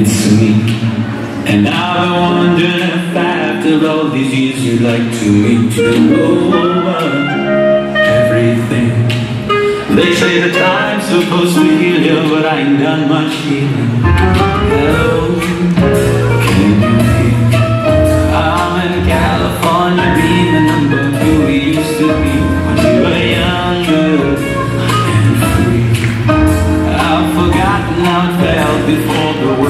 it's me. And I've been wondering if after all these years you'd like to meet to over everything. They say the time's supposed to heal you, but I ain't done much healing. Hello, can you hear? I'm in California, being the who we used to be when we were younger and free. I've forgotten how it felt before the world.